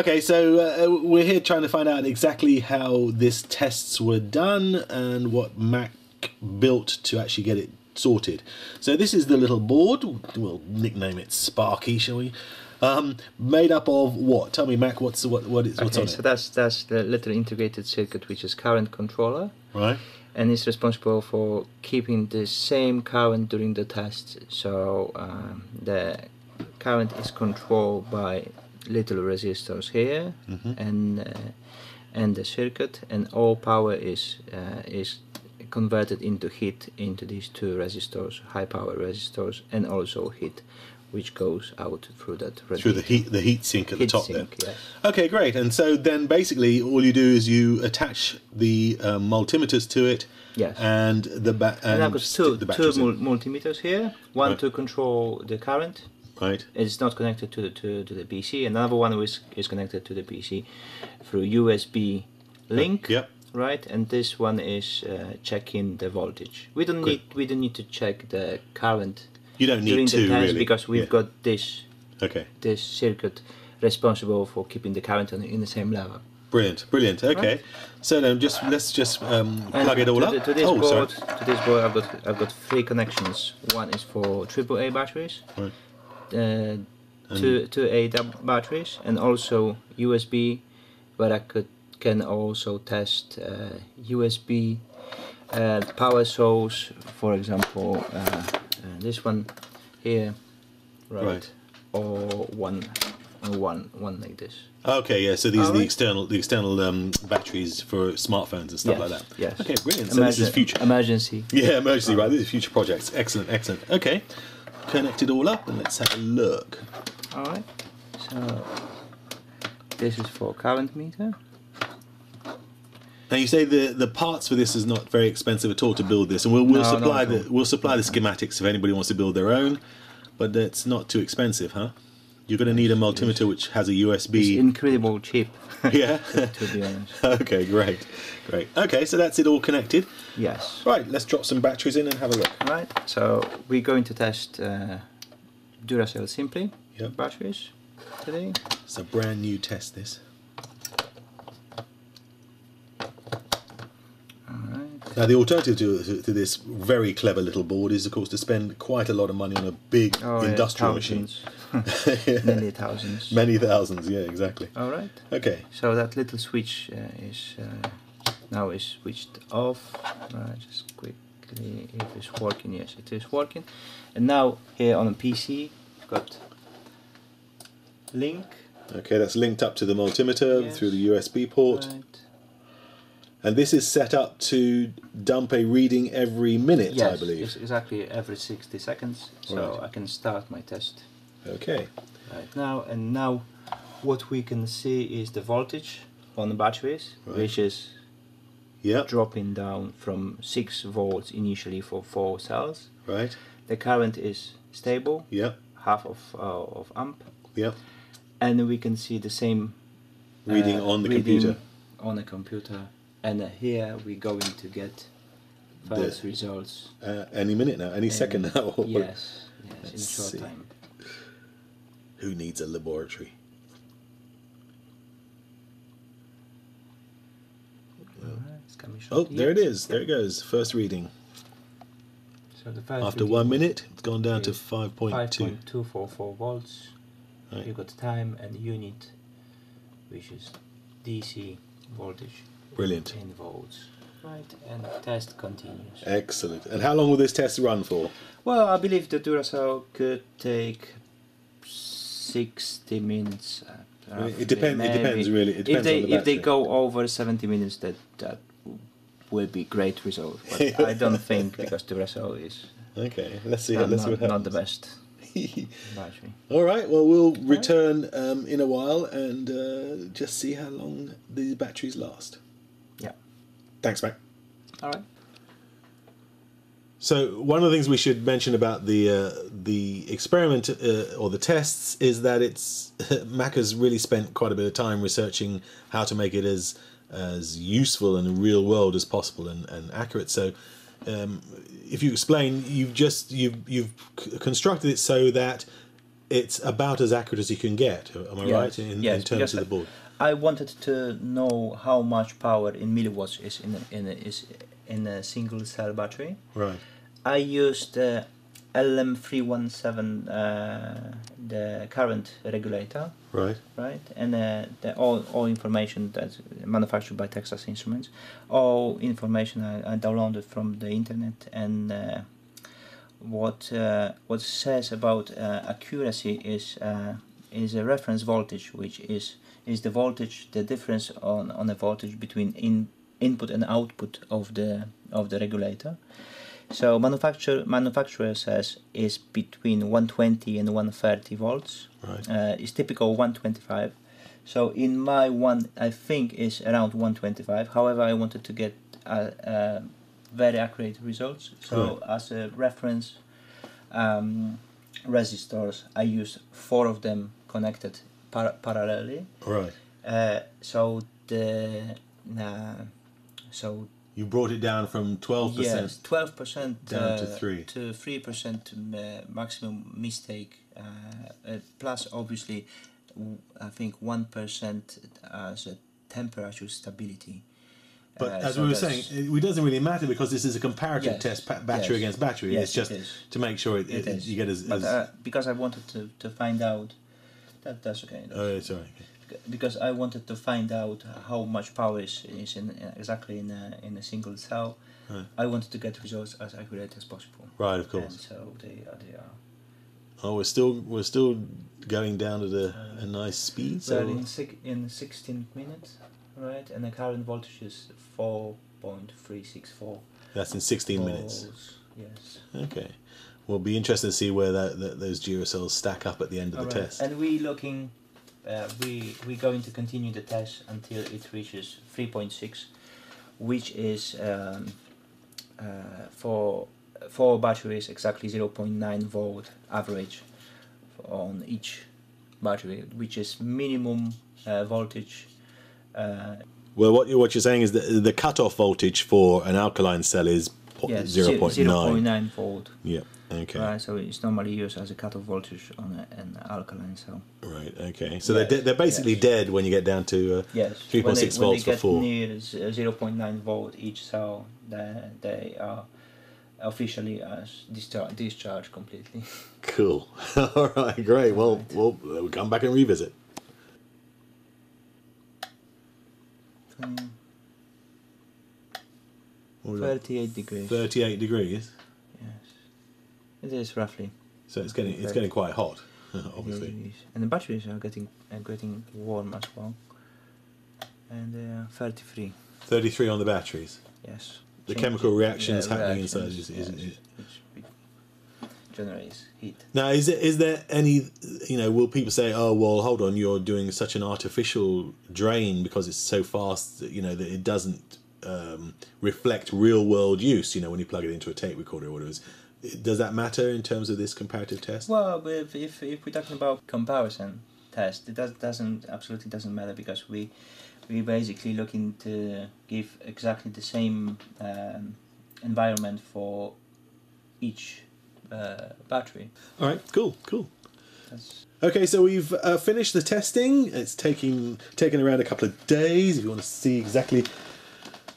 Okay, so uh, we're here trying to find out exactly how this tests were done and what Mac built to actually get it sorted. So this is the little board. We'll nickname it Sparky, shall we? Um, made up of what? Tell me, Mac. What's what? What is what's okay, on so it? that's that's the little integrated circuit which is current controller, Right. and it's responsible for keeping the same current during the test. So um, the current is controlled by little resistors here, Mm-hmm. and uh, and the circuit, and all power is uh, is converted into heat into these two resistors, high power resistors, and also heat, which goes out through that Through the heat the heat sink at the top sink. there. Yes. Okay, great. And so then basically all you do is you attach the um, multimeters to it. Yes. And the ba- and, And I've got two, two in. mul- multimeters here. One Right. to control the current. Right. It's not connected to the, to, to the PC. Another one is, is connected to the PC through USB link. Yep. Right, and this one is uh, checking the voltage. We don't Good. need we don't need to check the current You don't during need the to test really because we've Yeah. got this Okay. this circuit responsible for keeping the current on, in the same level. Brilliant, brilliant. Okay, Right. so then just let's just um, plug it all to up. to this oh, board, sorry. to this board, I've got I've got three connections. One is for AAA batteries, Right. Uh, two two A batteries, and also USB, where I could can also test uh, USB uh, power source. For example, uh, uh, this one here, right, Right. or one, one, one like this. Okay, yeah. So these are the external the external um, batteries for smartphones and stuff yes, like that. Yes. Okay, brilliant. So this is future. emergency. Yeah, emergency. Right. This is future projects. Excellent, excellent. Okay, connect it all up and let's have a look. All right. So this is for current meter. Now you say the the parts for this is not very expensive at all to build this, and we'll we'll No, supply not the we'll supply the schematics if anybody wants to build their own, but it's not too expensive, huh? You're going to need a multimeter which has a It's USB. incredible cheap. Yeah. to be honest. okay, great, great. Okay, so that's it all connected. Yes. Right, let's drop some batteries in and have a look. Right. So we're going to test uh, Duracell Simply Yep. batteries today. It's a brand new test. This. All right. Now, the alternative to, to, to this very clever little board is, of course, to spend quite a lot of money on a big Oh, yeah, industrial machine. Many thousands. Many thousands, yeah, exactly. All right. Okay, So that little switch uh, is uh, now is switched off. Uh, just quickly, if it's working, yes, it is working. And now here on a PC, got link. okay, that's linked up to the multimeter Yes. through the USB port, Right. and this is set up to dump a reading every minute, Yes, I believe. it's exactly every 60 seconds. So Right. I can start my test Okay, right now. And now, what we can see is the voltage on the batteries, Right. which is yep, dropping down from 6 volts initially for four cells. right, The current is stable, yep, half of uh, of amp, yep. and we can see the same Reading uh, on the reading computer. On the computer, and uh, here we're going to get first The- results. Uh, any minute now, any second now. yes, yes, in a short see. time. Who needs a laboratory? Coming Oh, there it is. There it goes. First reading. So the first After reading one minute, it's gone down to is 5.2. 5.244 volts. Right. You got time and unit, which is DC voltage Brilliant. in volts. Right, and test continues. Excellent. And how long will this test run for? Well, I believe the Duracell could take 60 minutes. it roughly, depend- it depends, really. It depends if they on the if they go over 70 minutes, that that will be great result. But I don't think because Duracell is Okay, let's see. not, let's see not, what not the best battery. All right. Well, we'll return um, in a while and uh, just see how long the batteries last. Yeah. Thanks, Mac. All right. So one of the things we should mention about the uh, the experiment uh, or the tests is that it's Mac has really spent quite a bit of time researching how to make it as as useful in the real world as possible and, and accurate. So um, if you explain, you've just you've you've c- constructed it so that it's about as accurate as you can get. Am I Yes, right in, yes, in terms of the board? I wanted to know how much power in milliwatts is in in is in a single cell battery. Right. I used uh, LM317, uh, the current regulator, Right. right? And uh, the, all, all information that's manufactured by Texas Instruments, all information I, I downloaded from the internet, and uh, what uh, what says about uh, accuracy is uh, is a reference voltage, which is is the voltage, the difference on on a voltage between in input and output of the of the regulator. So manufacturer manufacturer says is between 120 and 130 volts. Right. Uh, it's typical 125. So in my one, I think is around 125. However, I wanted to get uh, uh, very accurate results. So as a reference, um, resistors, I used four of them connected par- parallelly. Right. Uh, so the uh, so You brought it down from twelve percent. Yes, twelve percent down to three. to three percent uh, maximum mistake. Uh, uh, plus, obviously, I think one percent as a temperature stability. But Uh, as so we were saying, it doesn't really matter because this is a comparative Yes, test, battery yes, against battery. yes, it's just it to make sure it, It you get as. but as uh, because I wanted to, to find out that that's okay. that's- oh, sorry. Because I wanted to find out how much power is, is in exactly in a, in a single cell. Right. I wanted to get results as accurate as possible. Right, of And course. so they are, they are. Oh, we're still we're still going down at a, a nice speed. So Well, in, six, in 16 minutes, right? And the current voltage is 4.364 that's in 16 minutes. Yes. Okay. We'll be interested to see where that, that those Duracells stack up at the end of the Alright, test. And we looking, uh, we we going to continue the test until it reaches 3.6, which is um, uh, for four batteries exactly 0.9 volt average on each battery, which is minimum uh, voltage. Uh, Well, what you're, what you're saying is that the cutoff voltage for an alkaline cell is yes, 0.9. 0.9 volt. Yeah. Okay. Right, so it's normally used as a cutoff voltage on a, an alkaline cell. Right. Okay. So Yes, they're de- they're basically yes. dead when you get down to uh, Yes, 3.6 when they, volts when they for get four. near 0.9 volt each cell, they, they are officially as discharged discharged completely. Cool. All right. Great. Well, we'll we'll come back and revisit. What we got? 38 degrees. 38 degrees. It is roughly. So it's getting it's getting quite hot, obviously. And the batteries are getting are getting warm as well. And are 33. 33 on the batteries. Yes. The Change- chemical reactions yeah, happening inside, is- isn't yes, it? Generates heat. Now, is it is there any you know will people say, oh well, hold on, you're doing such an artificial drain because it's so fast, that, you know, that it doesn't um, reflect real world use. You know, when you plug it into a tape recorder or whatever. Does that matter in terms of this comparative test? Well, if, if, if we're talking about comparison test, it does, doesn't absolutely doesn't matter because we we basically looking to give exactly the same um, environment for each uh, battery. All right, cool, cool. That's Okay, so we've uh, finished the testing. It's taking taken around a couple of days. If you want to see exactly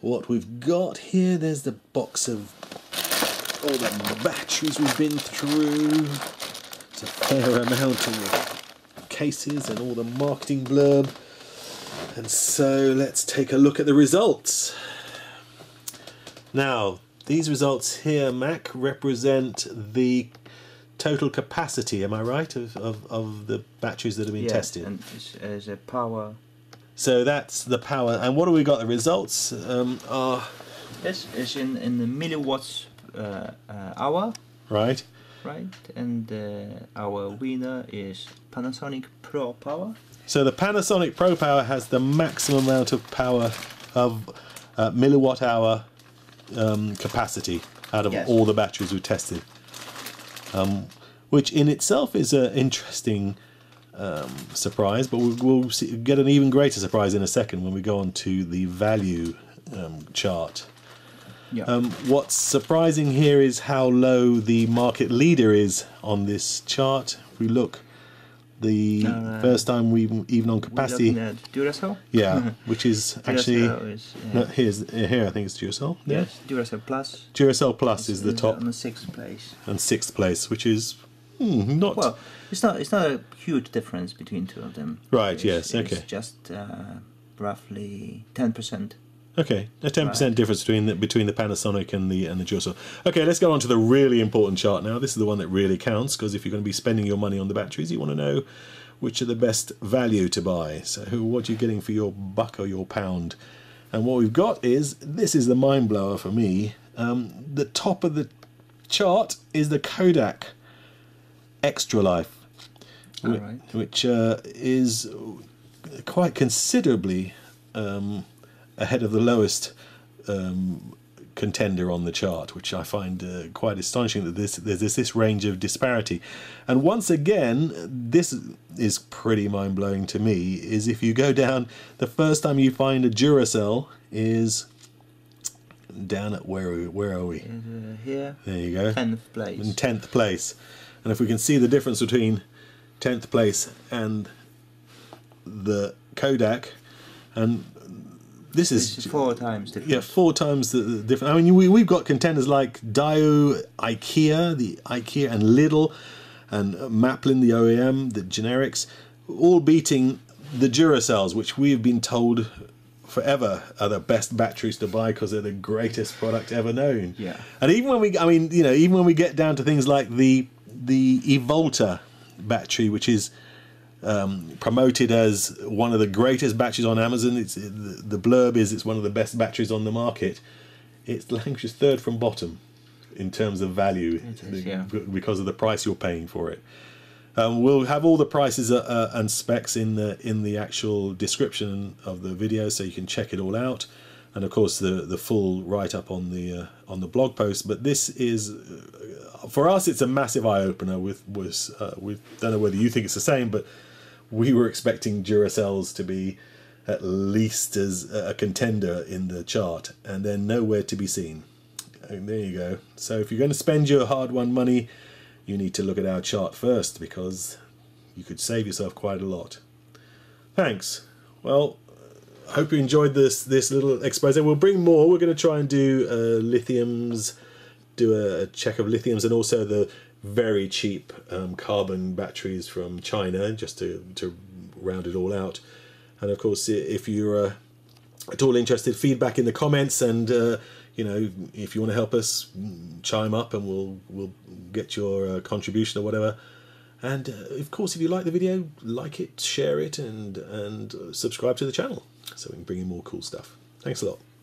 what we've got here, there's the box of all the batteries we've been through. It's a fair amount of cases and all the marketing blurb. And so let's take a look at the results. Now, these results here, Mac, represent the total capacity, am I right, of, of, of the batteries that have been yes, tested? and it's, a power. So that's the power. And what do we got? The results um, are, Yes, it's in in the milliwatts hour, right? right? And uh, our winner is Panasonic Pro Power. So the Panasonic Pro Power has the maximum amount of power of uh, milliwatt hour um, capacity out of Yes. all the batteries we tested, um, which in itself is an interesting um, surprise. But we'll, we'll see, get an even greater surprise in a second when we go on to the value um, chart. Yeah. Um, what's surprising here is how low the market leader is on this chart. If we look the Uh, first time we even on capacity. Duracell. Yeah, which is actually is, yeah. no, here's here I think it's Duracell. Yeah. Yes, Duracell Plus. Duracell Plus is the top on the sixth place. and sixth place, which is hmm, not Well, it's not it's not a huge difference between two of them. Right, It's- yes, it's okay. just uh, roughly ten percent. Okay. A ten percent difference between the between the Panasonic and the and the Duracell. Okay, let's go on to the really important chart now. This is the one that really counts because if you're going to be spending your money on the batteries, you want to know which are the best value to buy. So what are you're getting for your buck or your pound. And what we've got is this is the mind blower for me. Um, the top of the chart is the Kodak Extra Life, All whi- right. which uh, is quite considerably um, ahead of the lowest um, contender on the chart, which I find uh, quite astonishing that this there's this, this range of disparity. And once again, this is pretty mind blowing to me. Is if you go down, the first time you find a Duracell is down at where are we, where are we? Uh, here, There you go tenth place. in tenth place. And if we can see the difference between tenth place and the Kodak, and this is, This is four times different. yeah four times the, the different. I mean, we we've got contenders like Dio, IKEA, the IKEA, and Lidl, and Maplin, the OEM, the generics, all beating the Duracells, which we've been told forever are the best batteries to buy because they're the greatest product ever known. Yeah. And even when we, I mean, you know, even when we get down to things like the the Evolta battery, which is um, promoted as one of the greatest batteries on Amazon, it's the, the blurb is it's one of the best batteries on the market. It's languishes third from bottom in terms of value is, yeah. because of the price you're paying for it. Um, we'll have all the prices uh, uh, and specs in the in the actual description of the video, so you can check it all out, and of course the the full write up on the uh, on the blog post. But this is uh, for us, it's a massive eye opener. With was uh, we don't know whether you think it's the same, but we were expecting Duracells to be at least as a contender in the chart, and they're nowhere to be seen. And there you go. So if you're going to spend your hard-won money, you need to look at our chart first because you could save yourself quite a lot. Thanks. Well, hope you enjoyed this this little expose. We'll bring more. We're going to try and do uh, lithiums, do a check of lithiums, and also the very cheap um, carbon batteries from China, just to to round it all out. And of course, if you're uh, at all interested, feedback in the comments, and uh, you know if you want to help us, mm, chime up, and we'll we'll get your uh, contribution or whatever. And uh, of course, if you like the video, like it, share it, and and uh, subscribe to the channel so we can bring you more cool stuff. Thanks a lot.